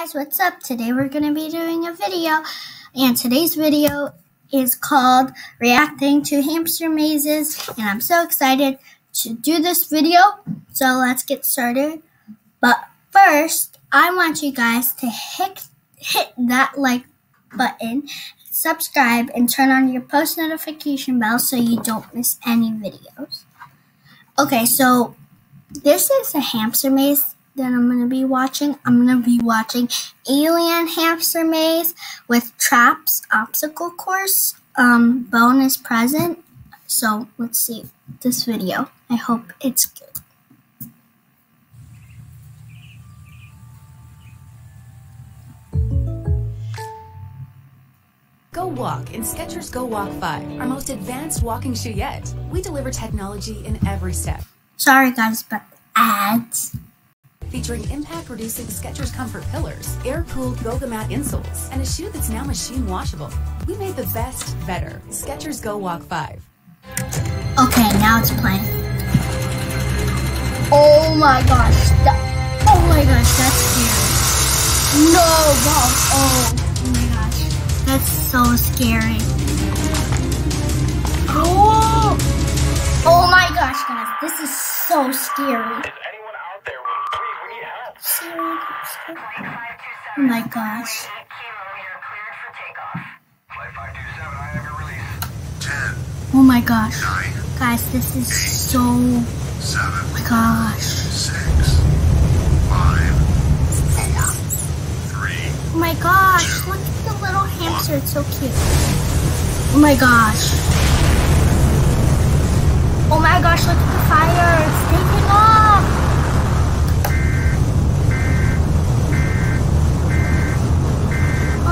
guys, what's up? Today we're going to be doing a video, and today's video is called Reacting to Hamster Mazes, and I'm so excited to do this video, so let's get started. But first, I want you guys to hit, hit that like button, subscribe, and turn on your post notification bell so you don't miss any videos. Okay, so this is a hamster maze that I'm going to be watching. I'm going to be watching Alien Hamster Maze with Traps Obstacle Course um, bonus present. So let's see this video. I hope it's good. Go Walk in Skechers Go Walk 5, our most advanced walking shoe yet. We deliver technology in every step. Sorry guys, but ads featuring impact-reducing Skechers Comfort Pillars, air-cooled Goga Mat insoles, and a shoe that's now machine washable. We made the best better. Skechers Go Walk 5. Okay, now it's playing. Oh my gosh. That, oh my gosh, that's scary. No, wow. Oh, oh my gosh. That's so scary. Oh, oh my gosh, guys. This is so scary. Oh my gosh. Oh my gosh. Guys, this is so... Oh my gosh. Oh my gosh, look at the little hamster, it's so cute. Oh my gosh. Oh my gosh, look at the fire, it's taking off.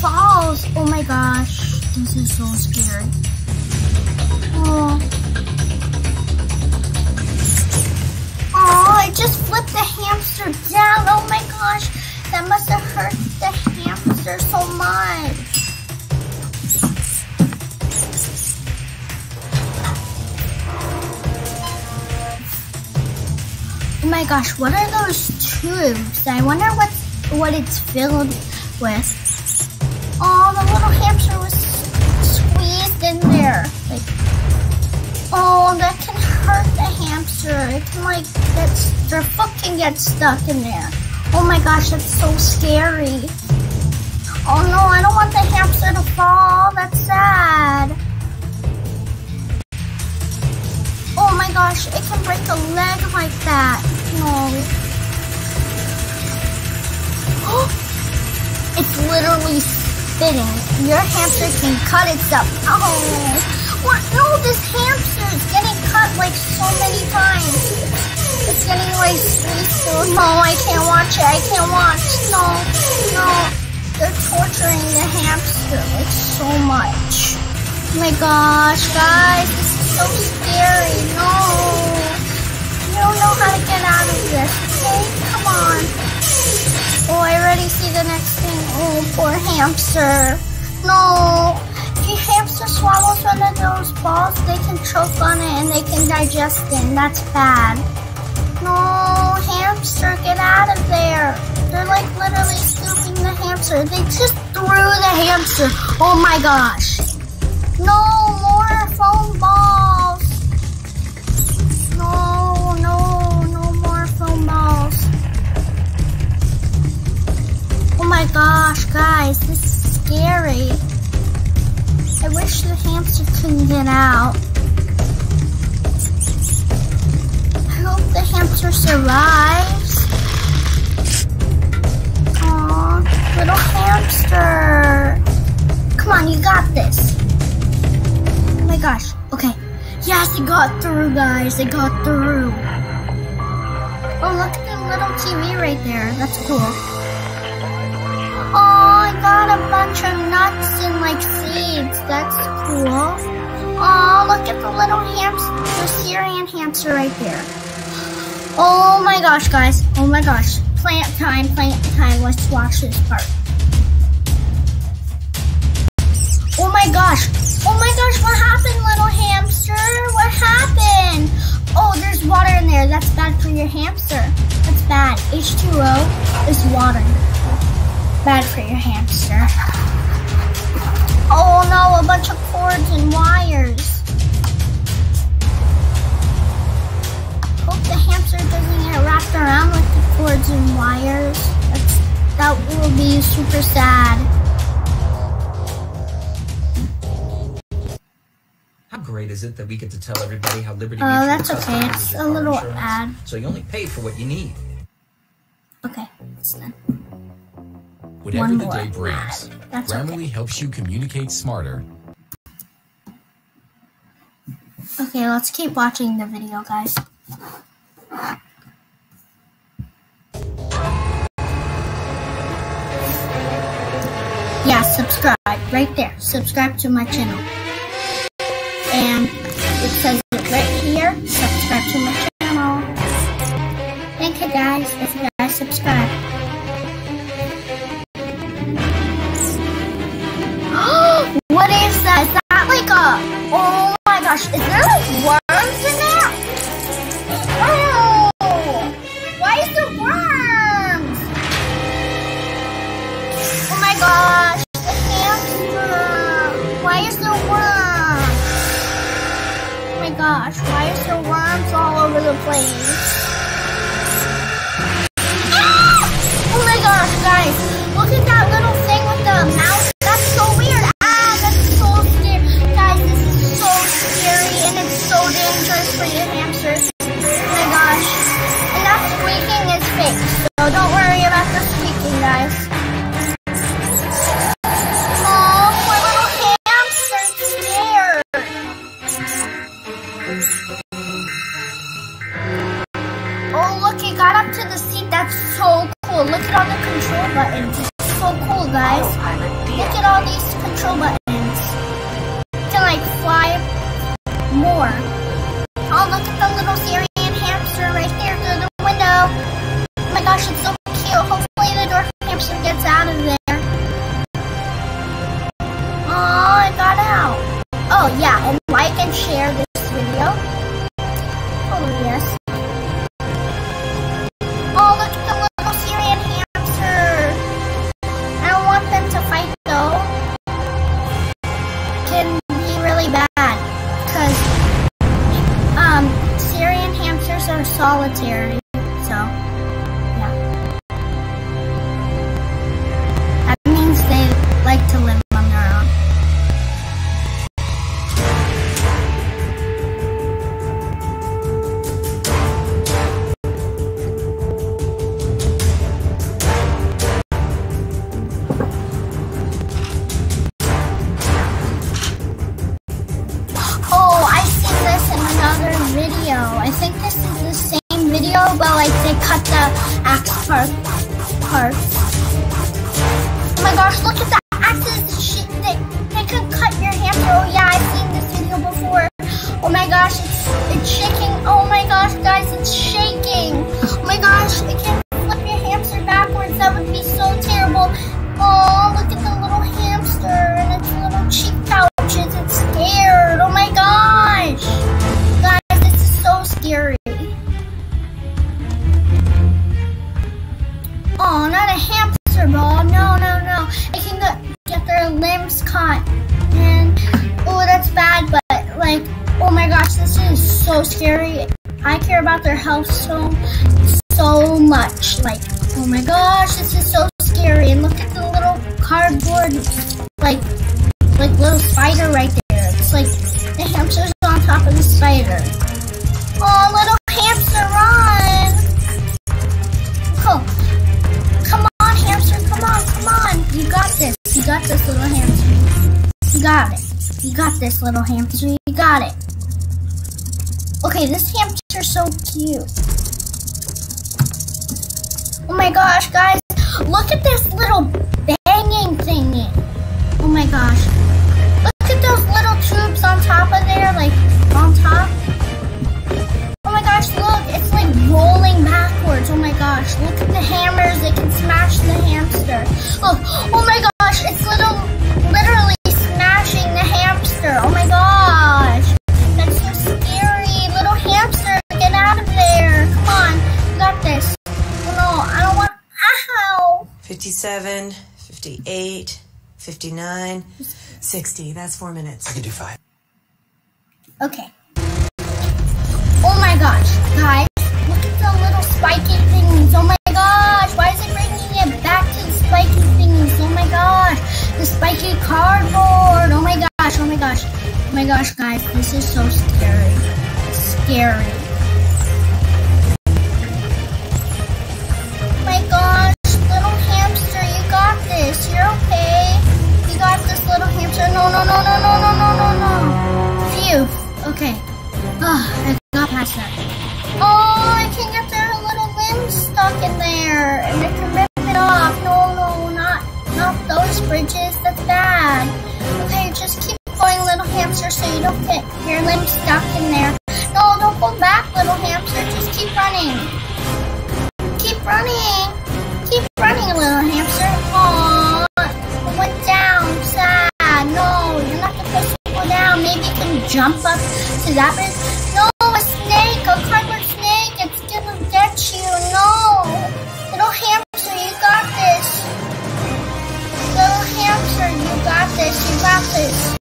Falls? Oh my gosh, this is so scary. Oh. Oh, I just flipped the hamster down. Oh my gosh, that must have hurt the hamster so much. Oh my gosh, what are those tubes? I wonder what what it's filled with. The little hamster was squeezed in there. Like, oh, that can hurt the hamster. It can like, that's, their foot can get stuck in there. Oh my gosh, that's so scary. Oh no, I don't want the hamster to fall. That's sad. Oh my gosh, it can break a leg like that. No. it's literally spitting. Your hamster can cut itself. Oh, what? No, this hamster is getting cut like so many times. It's getting like three squeezed. No, I can't watch it. I can't watch. No, no. They're torturing the hamster like so much. Oh my gosh, guys, this is so scary. No don't know how to get out of this, okay? Come on. Oh, I already see the next thing. Oh, poor hamster. No. If your hamster swallows one of those balls, they can choke on it and they can digest it, and that's bad. No, hamster, get out of there. They're like literally scooping the hamster. They just threw the hamster. Oh my gosh. No Oh my gosh, guys, this is scary. I wish the hamster couldn't get out. I hope the hamster survives. Aw, little hamster. Come on, you got this. Oh my gosh, okay. Yes, it got through, guys. It got through. Oh, look at the little TV right there. That's cool. Bunch of nuts and like seeds. That's cool. Oh, look at the little hamster, the Syrian hamster right there. Oh my gosh, guys. Oh my gosh. Plant time, plant time. Let's watch this part. Oh my gosh. Oh my gosh, what happened, little hamster? What happened? Oh, there's water in there. That's bad for your hamster. That's bad. H2O is water. Bad for your hamster. Oh no, a bunch of cords and wires. Hope the hamster doesn't get wrapped around with the cords and wires. That's, that will be super sad. How great is it that we get to tell everybody how Liberty Oh, Mutual that's okay. It's a little insurance, ad. So you only pay for what you need. Okay, it's done. Whatever the day brings, That's Grammarly okay. helps you communicate smarter. Okay, let's keep watching the video, guys. Yeah, subscribe right there. Subscribe to my channel. And it says it right here. Subscribe to my channel. Thank you guys if you guys subscribe. Oh my gosh, why is there worms all over the place? Ah! Oh my gosh, guys, look at that little control buttons. Can, like, fly more. Oh, look at the little Syrian hamster right there through the window. Oh my gosh, it's so cute. Hopefully the dwarf hamster gets out of there. Oh, it got out. Oh, yeah, and like and share this axe part parts. Oh my gosh, look at the health so, so much. Like, oh my gosh, this is so scary. And look at the little cardboard, like, like little spider right there. It's like the hamster's on top of the spider. Oh, little hamster, run! Cool. Come on, hamster, come on, come on. You got this. You got this, little hamster. You got it. You got this, little hamster. You got it. Okay, this hamster's so cute. Oh my gosh, guys. Look at this little 57, 58, 59, 60. That's four minutes. I can do five. Okay. Oh my gosh, guys, look at the little spiky things. Oh my gosh, why is it bringing it back to the spiky things? Oh my gosh, the spiky cardboard. Oh my gosh, oh my gosh, oh my gosh, guys, this is so scary. Scary. Hamster. Just keep running. Keep running. Keep running, little hamster. Aww, it went down. Sad. No, you're not supposed to go down. Maybe you can jump up to that bridge. No, a snake, a cardboard snake. It's gonna get you. No, little hamster, you got this. Little hamster, you got this. You got this.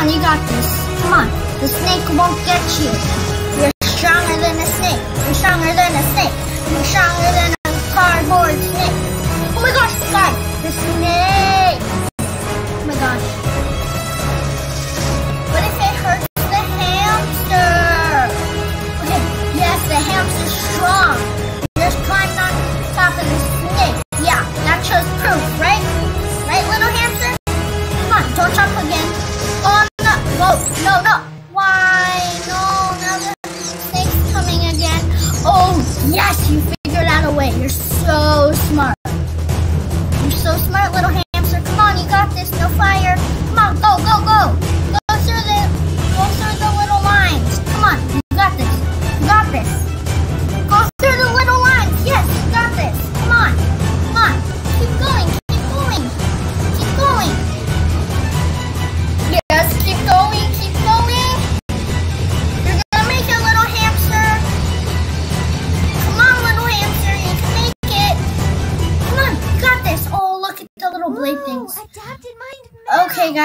On, you got this. Come on. The snake won't get you. You're stronger than a snake. You're stronger than a snake. You're stronger than a cardboard snake. Oh my gosh, guys, the snake. Oh my gosh.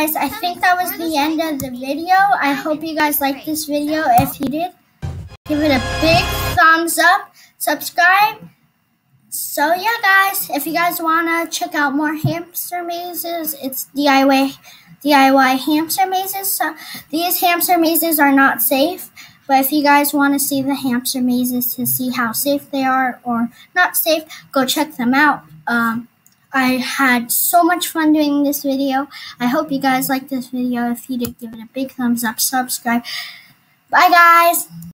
Guys, I think that was the end of the video. I hope you guys liked this video. If you did, give it a big thumbs up, subscribe. So, yeah, guys, if you guys want to check out more hamster mazes, it's DIY, DIY hamster mazes. So, these hamster mazes are not safe. But if you guys want to see the hamster mazes to see how safe they are or not safe, go check them out. Um, I had so much fun doing this video. I hope you guys liked this video. If you did, give it a big thumbs up, subscribe. Bye, guys.